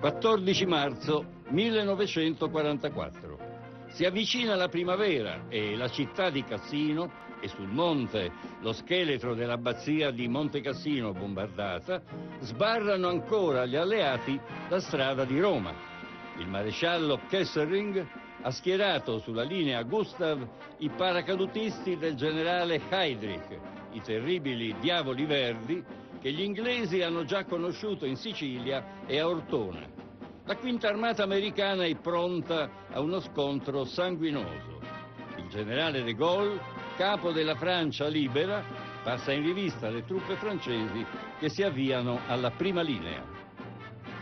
14 marzo 1944. Si avvicina la primavera e la città di Cassino e sul monte lo scheletro dell'abbazia di Monte Cassino bombardata sbarrano ancora agli alleati la strada di Roma. Il maresciallo Kesselring ha schierato sulla linea Gustav i paracadutisti del generale Heydrich, i terribili diavoli verdi che gli inglesi hanno già conosciuto in Sicilia e a Ortona. La quinta armata americana è pronta a uno scontro sanguinoso. Il generale de Gaulle, capo della Francia libera, passa in rivista le truppe francesi che si avviano alla prima linea.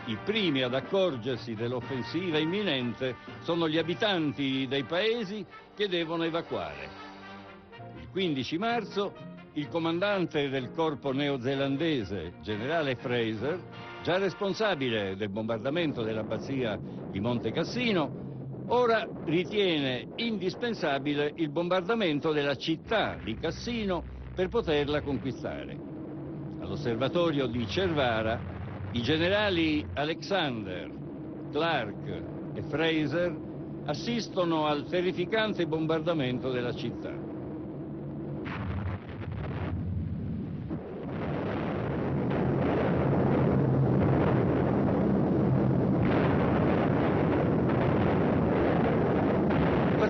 I primi ad accorgersi dell'offensiva imminente sono gli abitanti dei paesi che devono evacuare. Il 15 marzo il comandante del corpo neozelandese, generale Fraser, già responsabile del bombardamento dell'abbazia di Monte Cassino, ora ritiene indispensabile il bombardamento della città di Cassino per poterla conquistare. All'osservatorio di Cervara i generali Alexander, Clark e Fraser assistono al terrificante bombardamento della città.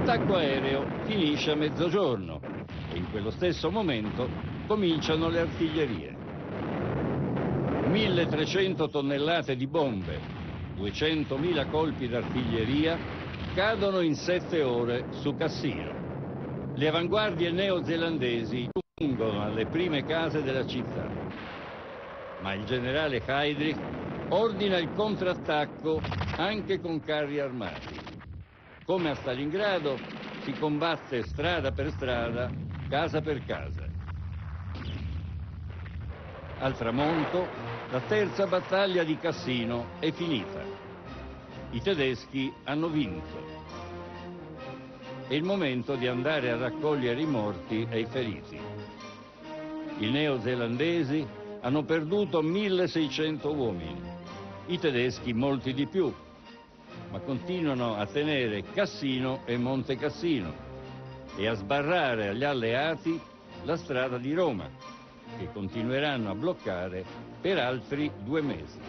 L'attacco aereo finisce a mezzogiorno e in quello stesso momento cominciano le artiglierie. 1300 tonnellate di bombe, 200.000 colpi d'artiglieria cadono in sette ore su Cassino. Le avanguardie neozelandesi giungono alle prime case della città. Ma il generale Heydrich ordina il contrattacco anche con carri armati. Come a Stalingrado si combatte strada per strada, casa per casa. Al tramonto, la terza battaglia di Cassino è finita. I tedeschi hanno vinto. È il momento di andare a raccogliere i morti e i feriti. I neozelandesi hanno perduto 1600 uomini, i tedeschi molti di più, ma continuano a tenere Cassino e Monte Cassino e a sbarrare agli alleati la strada di Roma, che continueranno a bloccare per altri due mesi.